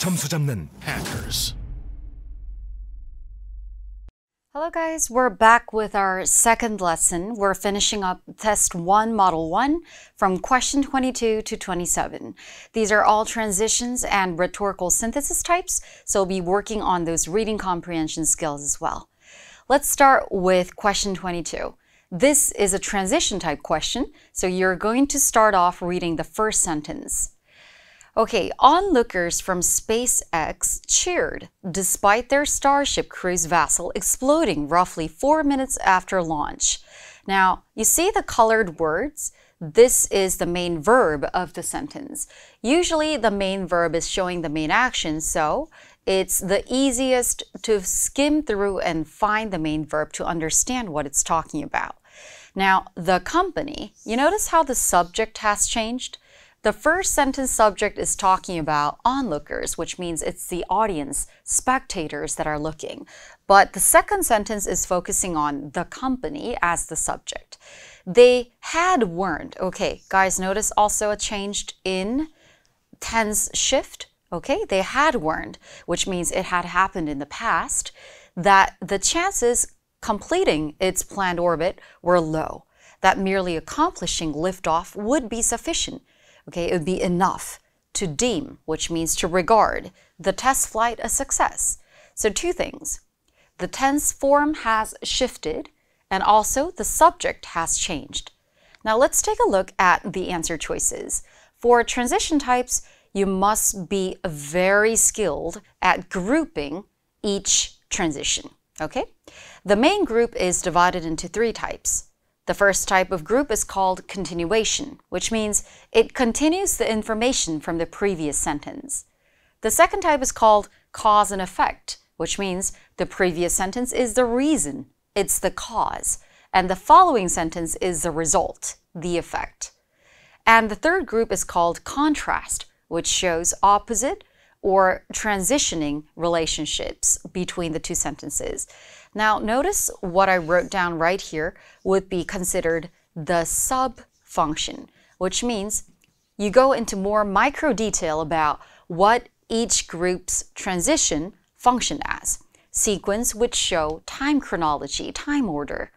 점수 잡는 hackers. Hello guys, we're back with our second lesson. We're finishing up test 1, model 1 from question 22 to 27. These are all transitions and rhetorical synthesis types, so we'll be working on those reading comprehension skills as well. Let's start with question 22. This is a transition type question, so you're going to start off reading the first sentence. Okay, onlookers from SpaceX cheered despite their Starship cruise vessel exploding roughly four minutes after launch. Now, you see the colored words? This is the main verb of the sentence. Usually, the main verb is showing the main action, so it's the easiest to skim through and find the main verb to understand what it's talking about. Now, the company, you notice how the subject has changed? The first sentence subject is talking about onlookers, which means it's the audience, spectators that are looking. But the second sentence is focusing on the company as the subject. They had warned. Okay, guys, notice also a changed in tense shift. Okay, they had warned, which means it had happened in the past, that the chances completing its planned orbit were low, that merely accomplishing liftoff would be sufficient Okay, it would be enough to deem, which means to regard, the test flight a success. So two things. The tense form has shifted and also the subject has changed. Now let's take a look at the answer choices. For transition types, you must be very skilled at grouping each transition, okay? The main group is divided into three types. The first type of group is called continuation, which means it continues the information from the previous sentence. The second type is called cause and effect, which means the previous sentence is the reason, it's the cause, and the following sentence is the result, the effect. And the third group is called contrast, which shows opposite or transitioning relationships between the two sentences. Now, notice what I wrote down right here would be considered the sub function, which means you go into more micro detail about what each group's transition function as. Sequence would show time chronology, time order.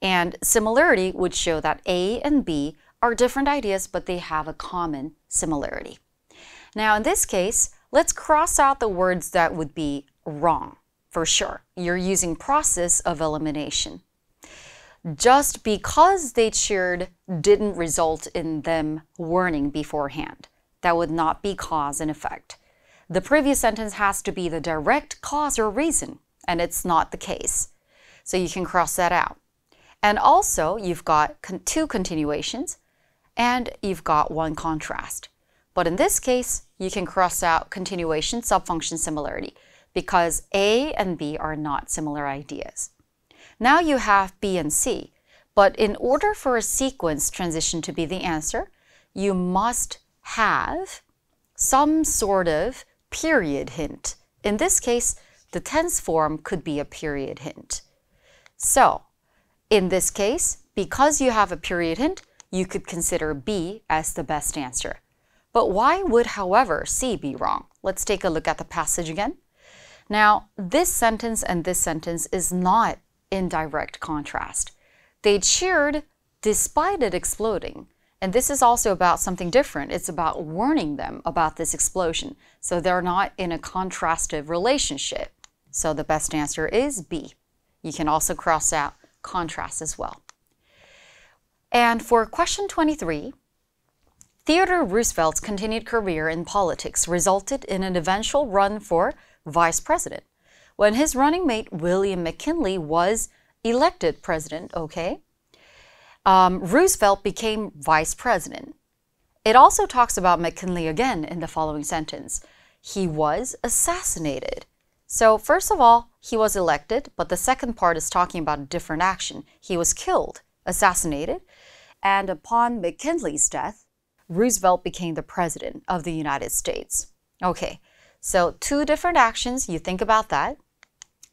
And similarity would show that A and B are different ideas, but they have a common similarity. Now, in this case, let's cross out the words that would be wrong for sure. You're using process of elimination. Just because they cheered didn't result in them warning beforehand. That would not be cause and effect. The previous sentence has to be the direct cause or reason, and it's not the case. So you can cross that out. And also, you've got two continuations and you've got one contrast. But in this case, you can cross out continuation, subfunction similarity because A and B are not similar ideas. Now you have B and C, but in order for a sequence transition to be the answer, you must have some sort of period hint. In this case, the tense form could be a period hint. So, in this case, because you have a period hint, you could consider B as the best answer. But why would, however, C be wrong? Let's take a look at the passage again. Now, this sentence and this sentence is not in direct contrast. They cheered despite it exploding. And this is also about something different. It's about warning them about this explosion. So they're not in a contrastive relationship. So the best answer is B. You can also cross out contrast as well. And for question 23, Theodore Roosevelt's continued career in politics resulted in an eventual run for vice president. When his running mate, William McKinley, was elected president, okay, um, Roosevelt became vice president. It also talks about McKinley again in the following sentence. He was assassinated. So, first of all, he was elected, but the second part is talking about a different action. He was killed, assassinated, and upon McKinley's death, Roosevelt became the president of the United States. Okay, so two different actions, you think about that,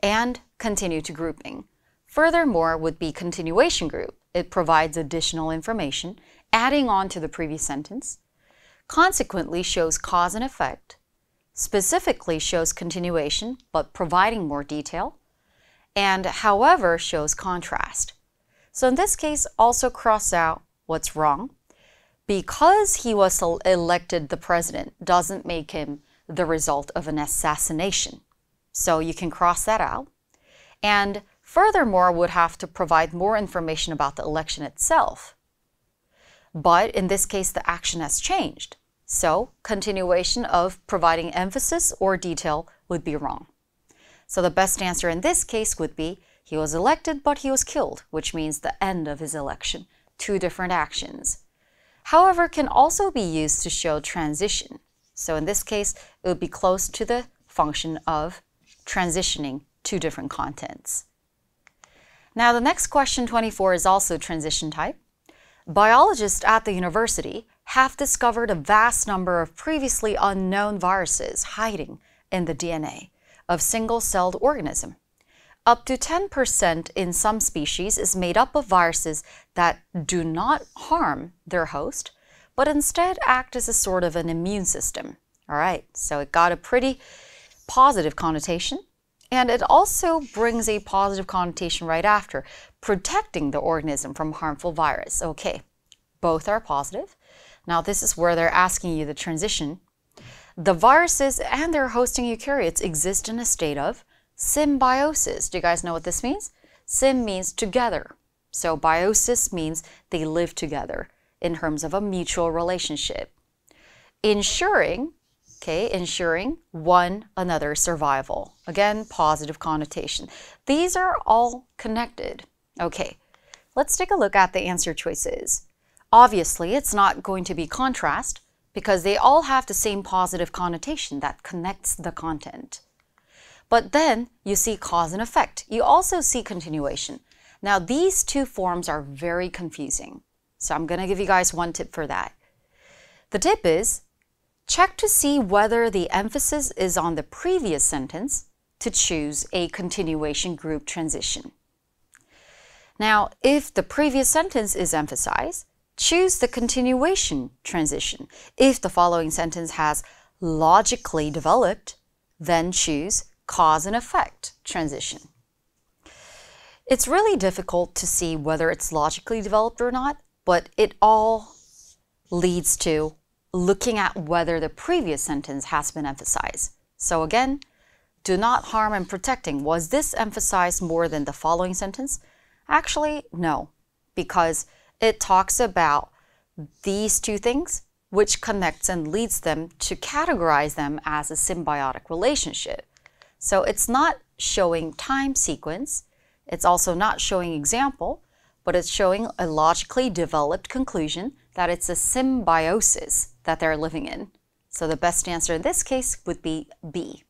and continue to grouping. Furthermore would be continuation group. It provides additional information, adding on to the previous sentence. Consequently shows cause and effect. specifically shows continuation but providing more detail, and however shows contrast. So in this case, also cross out what's wrong. Because he was elected the president doesn't make him the result of an assassination. So you can cross that out. And furthermore, would have to provide more information about the election itself. But in this case, the action has changed. So continuation of providing emphasis or detail would be wrong. So the best answer in this case would be he was elected, but he was killed, which means the end of his election. Two different actions. However, can also be used to show transition. So in this case, it would be close to the function of transitioning two different contents. Now the next question 24 is also transition type. Biologists at the university have discovered a vast number of previously unknown viruses hiding in the DNA of single-celled organism. Up to 10% in some species is made up of viruses that do not harm their host, but instead act as a sort of an immune system. All right, so it got a pretty positive connotation. And it also brings a positive connotation right after, protecting the organism from harmful virus. Okay, both are positive. Now this is where they're asking you the transition. The viruses and their hosting eukaryotes exist in a state of symbiosis. Do you guys know what this means? Sym means together. So biosis means they live together in terms of a mutual relationship. Ensuring, okay, ensuring one another's survival. Again, positive connotation. These are all connected. Okay, let's take a look at the answer choices. Obviously, it's not going to be contrast because they all have the same positive connotation that connects the content. But then you see cause and effect. You also see continuation. Now, these two forms are very confusing. So I'm going to give you guys one tip for that. The tip is check to see whether the emphasis is on the previous sentence to choose a continuation group transition. Now, if the previous sentence is emphasized, choose the continuation transition. If the following sentence has logically developed, then choose cause and effect transition. It's really difficult to see whether it's logically developed or not, but it all leads to looking at whether the previous sentence has been emphasized. So again, do not harm and protecting. Was this emphasized more than the following sentence? Actually, no, because it talks about these two things, which connects and leads them to categorize them as a symbiotic relationship. So it's not showing time sequence, it's also not showing example, but it's showing a logically developed conclusion that it's a symbiosis that they're living in. So the best answer in this case would be B.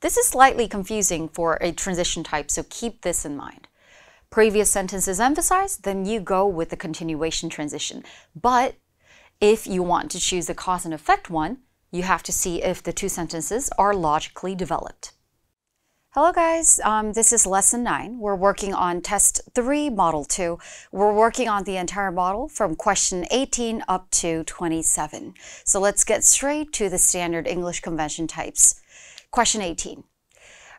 This is slightly confusing for a transition type, so keep this in mind. Previous sentence is emphasized, then you go with the continuation transition. But if you want to choose the cause and effect one, you have to see if the two sentences are logically developed. Hello guys, um, this is lesson 9. We're working on test 3, model 2. We're working on the entire model from question 18 up to 27. So let's get straight to the standard English convention types. Question 18.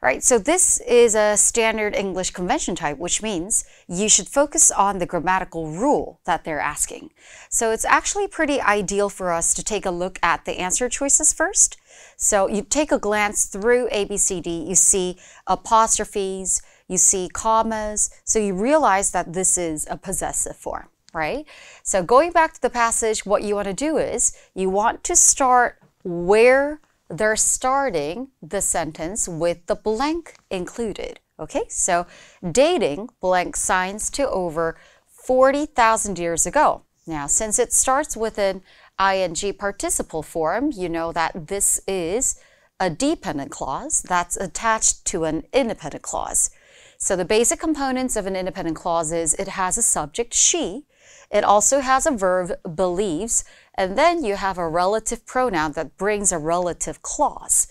Right, so this is a standard English convention type, which means you should focus on the grammatical rule that they're asking. So it's actually pretty ideal for us to take a look at the answer choices first. So you take a glance through ABCD, you see apostrophes, you see commas, so you realize that this is a possessive form, right? So going back to the passage, what you want to do is you want to start where they're starting the sentence with the blank included. Okay, so dating blank signs to over 40,000 years ago. Now, since it starts with an ing participle form, you know that this is a dependent clause that's attached to an independent clause. So the basic components of an independent clause is it has a subject, she, it also has a verb, believes, and then you have a relative pronoun that brings a relative clause.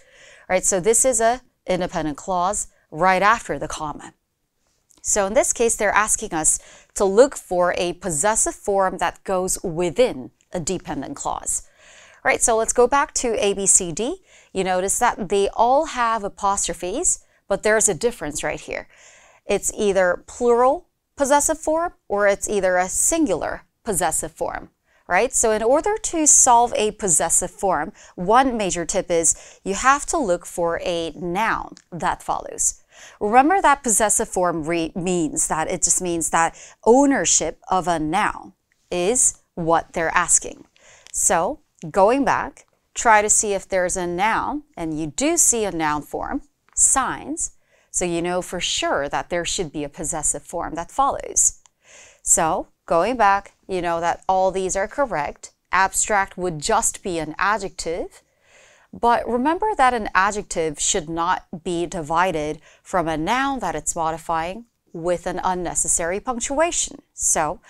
Right, so this is a independent clause right after the comma. So in this case, they're asking us to look for a possessive form that goes within a dependent clause. All right, so let's go back to A, B, C, D. You notice that they all have apostrophes, but there's a difference right here. It's either plural possessive form or it's either a singular possessive form right? So in order to solve a possessive form, one major tip is you have to look for a noun that follows. Remember that possessive form means that it just means that ownership of a noun is what they're asking. So going back, try to see if there's a noun, and you do see a noun form, signs, so you know for sure that there should be a possessive form that follows. So going back, you know that all these are correct. Abstract would just be an adjective. But remember that an adjective should not be divided from a noun that it's modifying with an unnecessary punctuation. So,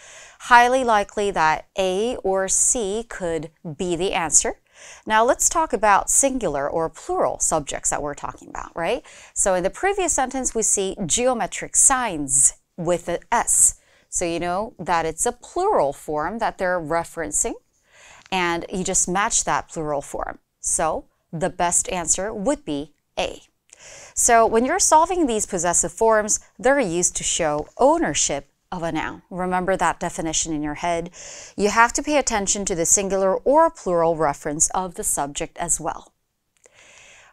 highly likely that A or C could be the answer. Now let's talk about singular or plural subjects that we're talking about, right? So in the previous sentence, we see geometric signs with an S. So you know that it's a plural form that they're referencing, and you just match that plural form. So the best answer would be A. So when you're solving these possessive forms, they're used to show ownership of a noun. Remember that definition in your head. You have to pay attention to the singular or plural reference of the subject as well.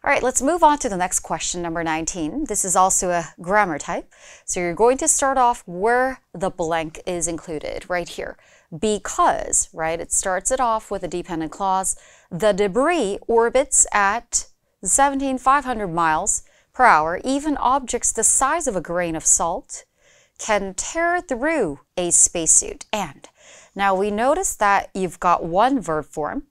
All right, let's move on to the next question, number 19. This is also a grammar type. So you're going to start off where the blank is included, right here. Because, right, it starts it off with a dependent clause. The debris orbits at 17,500 miles per hour. Even objects the size of a grain of salt can tear through a spacesuit. And now we notice that you've got one verb form,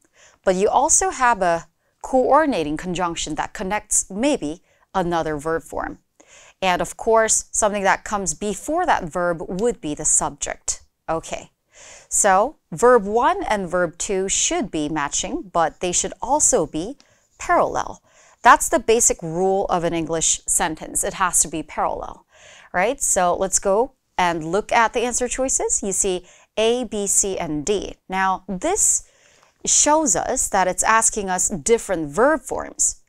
but you also have a coordinating conjunction that connects maybe another verb form. And of course, something that comes before that verb would be the subject. Okay. So verb 1 and verb 2 should be matching, but they should also be parallel. That's the basic rule of an English sentence. It has to be parallel right? So let's go and look at the answer choices. You see A, B, C, and D. Now, this shows us that it's asking us different verb forms.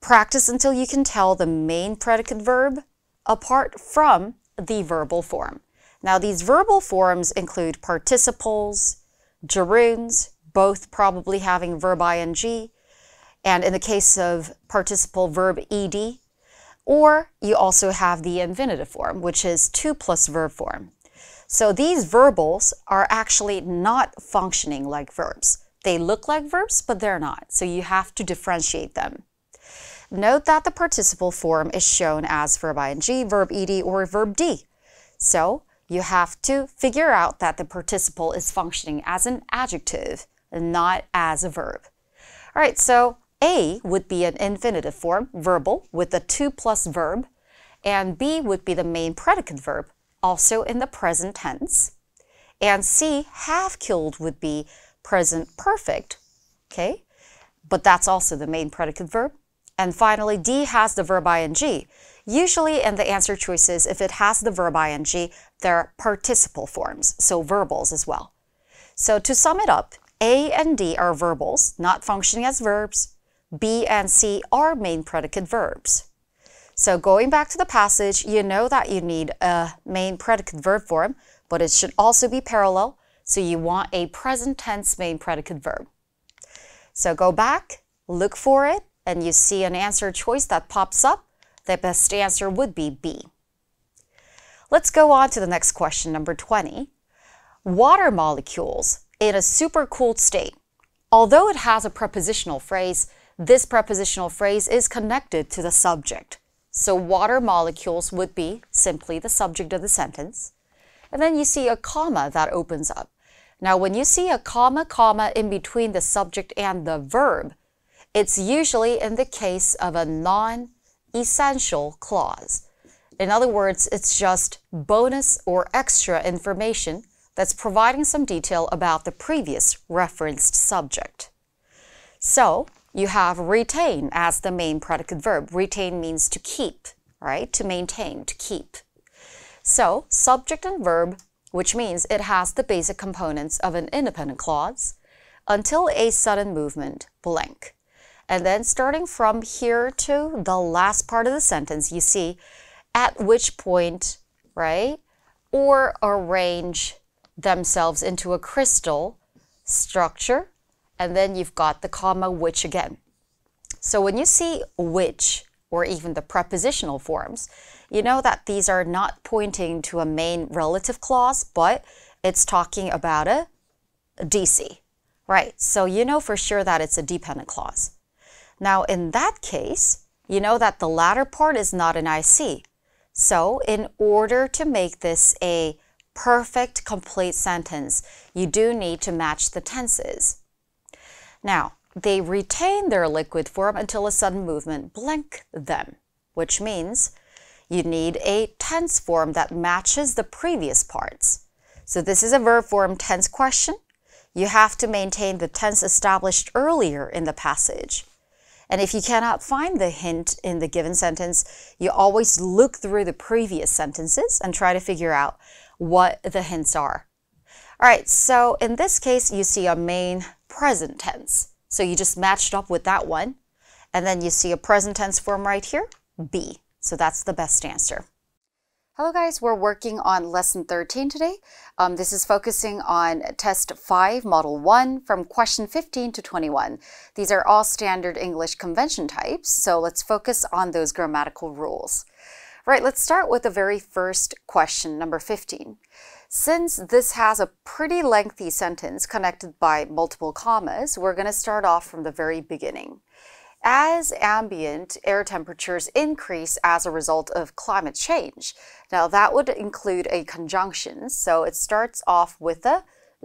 Practice until you can tell the main predicate verb apart from the verbal form. Now, these verbal forms include participles, gerunds, both probably having verb ing, and in the case of participle verb ed, or you also have the infinitive form, which is to plus verb form. So these verbals are actually not functioning like verbs. They look like verbs, but they're not. So you have to differentiate them. Note that the participle form is shown as verb ing, verb ed, or verb d. So you have to figure out that the participle is functioning as an adjective, and not as a verb. All right, so a would be an infinitive form, verbal, with a to plus verb, and B would be the main predicate verb, also in the present tense. And C, have killed, would be present perfect, okay? But that's also the main predicate verb. And finally, D has the verb ing. Usually in the answer choices, if it has the verb ing, they're participle forms, so verbals as well. So to sum it up, A and D are verbals, not functioning as verbs. B and C are main predicate verbs. So going back to the passage, you know that you need a main predicate verb form, but it should also be parallel, so you want a present tense main predicate verb. So go back, look for it, and you see an answer choice that pops up. The best answer would be B. Let's go on to the next question, number 20. Water molecules in a supercooled state. Although it has a prepositional phrase, this prepositional phrase is connected to the subject. So water molecules would be simply the subject of the sentence. And then you see a comma that opens up. Now, when you see a comma, comma in between the subject and the verb, it's usually in the case of a non-essential clause. In other words, it's just bonus or extra information that's providing some detail about the previous referenced subject. So, you have retain as the main predicate verb. Retain means to keep, right? To maintain, to keep. So, subject and verb, which means it has the basic components of an independent clause, until a sudden movement blank. And then starting from here to the last part of the sentence, you see at which point, right? Or arrange themselves into a crystal structure. And then you've got the comma which again. So when you see which, or even the prepositional forms, you know that these are not pointing to a main relative clause, but it's talking about a DC, right? So you know for sure that it's a dependent clause. Now, in that case, you know that the latter part is not an IC. So, in order to make this a perfect, complete sentence, you do need to match the tenses. Now, they retain their liquid form until a sudden movement blank them, which means you need a tense form that matches the previous parts. So this is a verb form tense question. You have to maintain the tense established earlier in the passage. And if you cannot find the hint in the given sentence, you always look through the previous sentences and try to figure out what the hints are. All right, so in this case, you see a main present tense. So you just matched up with that one. And then you see a present tense form right here, be. So that's the best answer. Hello guys, we're working on lesson 13 today. Um, this is focusing on test 5, model 1 from question 15 to 21. These are all standard English convention types, so let's focus on those grammatical rules. Right, let's start with the very first question, number 15. Since this has a pretty lengthy sentence connected by multiple commas, we're going to start off from the very beginning. As ambient air temperatures increase as a result of climate change, now that would include a conjunction, so it starts off with a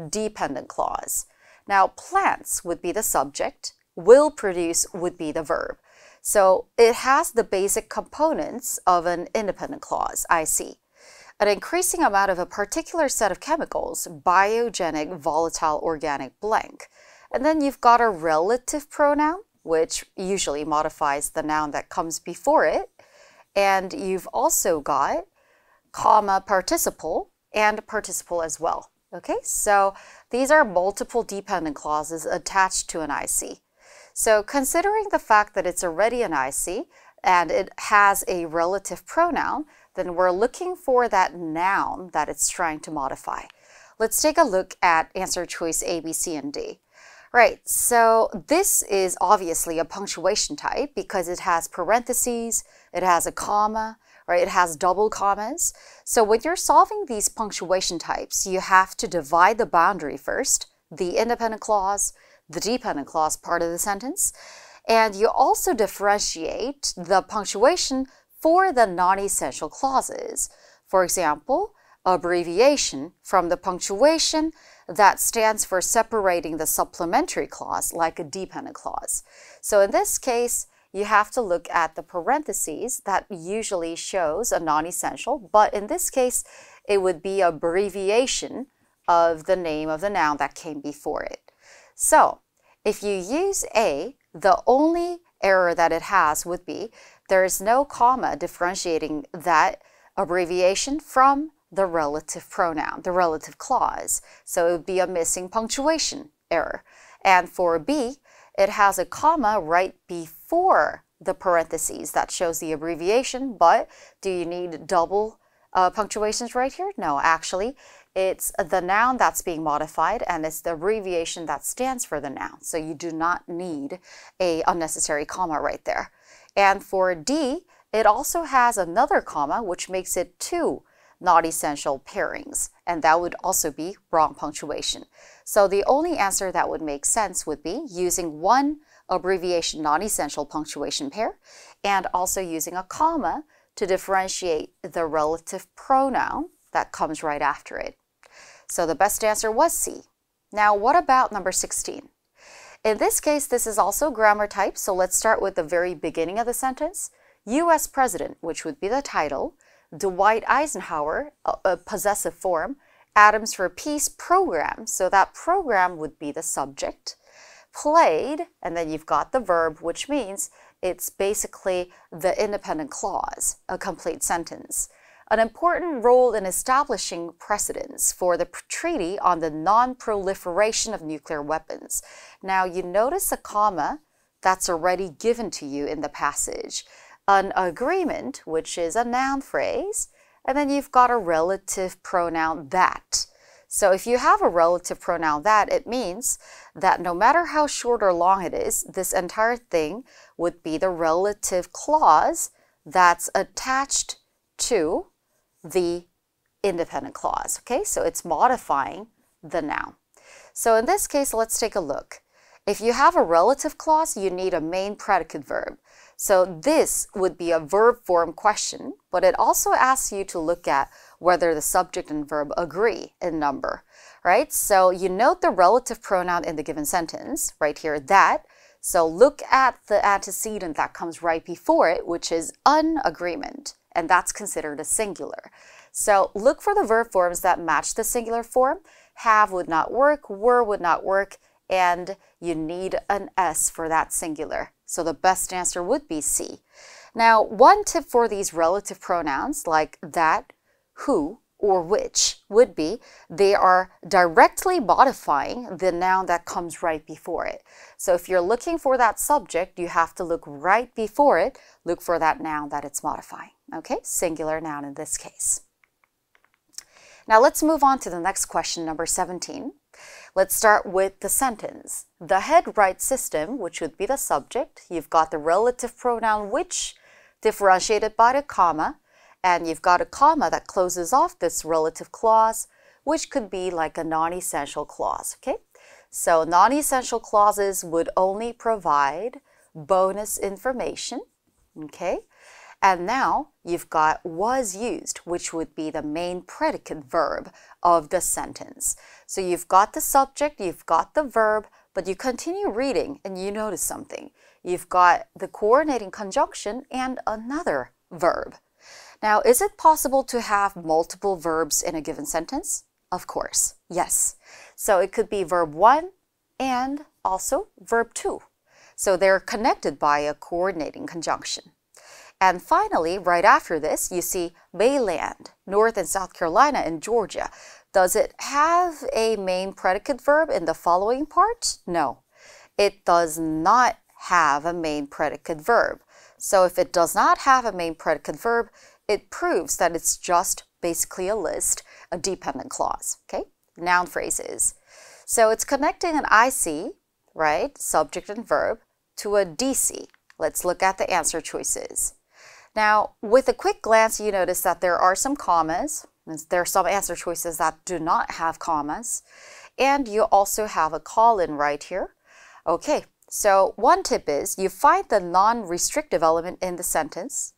dependent clause. Now, plants would be the subject, will produce would be the verb. So it has the basic components of an independent clause, IC. An increasing amount of a particular set of chemicals, biogenic, volatile, organic, blank. And then you've got a relative pronoun, which usually modifies the noun that comes before it. And you've also got comma participle and participle as well. Okay, so these are multiple dependent clauses attached to an IC. So considering the fact that it's already an IC and it has a relative pronoun, then we're looking for that noun that it's trying to modify. Let's take a look at answer choice A, B, C, and D. Right, so this is obviously a punctuation type because it has parentheses, it has a comma, right? It has double commas. So when you're solving these punctuation types, you have to divide the boundary first, the independent clause, the dependent clause part of the sentence, and you also differentiate the punctuation for the non-essential clauses. For example, abbreviation from the punctuation that stands for separating the supplementary clause like a dependent clause. So in this case, you have to look at the parentheses that usually shows a non-essential, but in this case, it would be abbreviation of the name of the noun that came before it. So if you use A, the only error that it has would be there is no comma differentiating that abbreviation from the relative pronoun, the relative clause. So it would be a missing punctuation error. And for B, it has a comma right before the parentheses that shows the abbreviation, but do you need double uh, punctuations right here? No, actually, it's the noun that's being modified and it's the abbreviation that stands for the noun. So you do not need a unnecessary comma right there. And for D, it also has another comma, which makes it two not essential pairings, and that would also be wrong punctuation. So the only answer that would make sense would be using one abbreviation non-essential punctuation pair and also using a comma to differentiate the relative pronoun that comes right after it. So the best answer was C. Now what about number 16? In this case, this is also grammar type, so let's start with the very beginning of the sentence. U.S. President, which would be the title, Dwight Eisenhower, a, a possessive form, Atoms for Peace program, so that program would be the subject, played, and then you've got the verb, which means it's basically the independent clause, a complete sentence. An important role in establishing precedents for the Treaty on the Non-Proliferation of Nuclear Weapons. Now, you notice a comma that's already given to you in the passage. An agreement, which is a noun phrase, and then you've got a relative pronoun that. So if you have a relative pronoun that, it means that no matter how short or long it is, this entire thing would be the relative clause that's attached to the independent clause. Okay, so it's modifying the noun. So in this case, let's take a look. If you have a relative clause, you need a main predicate verb. So this would be a verb form question, but it also asks you to look at whether the subject and verb agree in number, right? So you note the relative pronoun in the given sentence, right here, that. So look at the antecedent that comes right before it, which is an agreement, and that's considered a singular. So look for the verb forms that match the singular form. Have would not work, were would not work, and you need an S for that singular. So the best answer would be C. Now, one tip for these relative pronouns like that, who, or which would be they are directly modifying the noun that comes right before it. So if you're looking for that subject, you have to look right before it, look for that noun that it's modifying. Okay, singular noun in this case. Now let's move on to the next question, number 17. Let's start with the sentence. The headright system, which would be the subject, you've got the relative pronoun which differentiated by the comma, and you've got a comma that closes off this relative clause, which could be like a non-essential clause, okay? So non-essential clauses would only provide bonus information, okay? And now you've got was used, which would be the main predicate verb of the sentence. So you've got the subject, you've got the verb, but you continue reading and you notice something. You've got the coordinating conjunction and another verb. Now, is it possible to have multiple verbs in a given sentence? Of course, yes. So it could be verb 1 and also verb 2. So they're connected by a coordinating conjunction. And finally, right after this, you see Maryland, North and South Carolina and Georgia. Does it have a main predicate verb in the following part? No, it does not have a main predicate verb. So if it does not have a main predicate verb, it proves that it's just basically a list, a dependent clause, okay? Noun phrases. So it's connecting an IC, right, subject and verb, to a DC. Let's look at the answer choices. Now, with a quick glance, you notice that there are some commas. There are some answer choices that do not have commas. And you also have a colon right here. Okay, so one tip is you find the non-restrictive element in the sentence.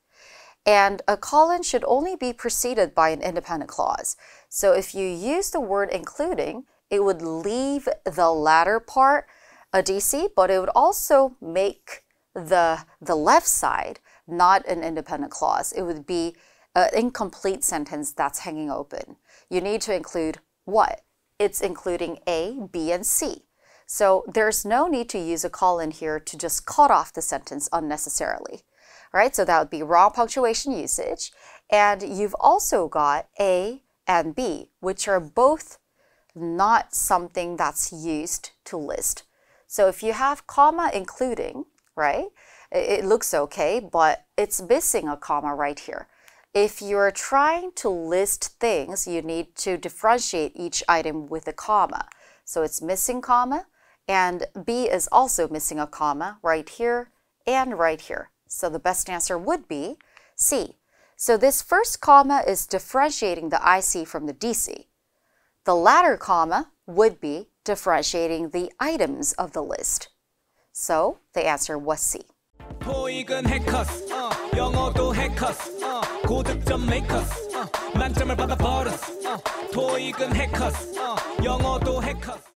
And a colon should only be preceded by an independent clause. So if you use the word including, it would leave the latter part a DC, but it would also make the, the left side not an independent clause. It would be an incomplete sentence that's hanging open. You need to include what? It's including A, B, and C. So there's no need to use a colon here to just cut off the sentence unnecessarily. Right? So that would be wrong punctuation usage. And you've also got A and B, which are both not something that's used to list. So if you have comma including, right? It looks okay, but it's missing a comma right here. If you're trying to list things, you need to differentiate each item with a comma. So it's missing comma, and B is also missing a comma right here and right here. So the best answer would be C. So this first comma is differentiating the IC from the DC. The latter comma would be differentiating the items of the list. So the answer was C. 토익은 해커스. 어, 영어도 해커스. 어, 고득점 메이커스. 어, 만점을 받아 버렸어. 어, 토익은 해커스. 어, 영어도 해커스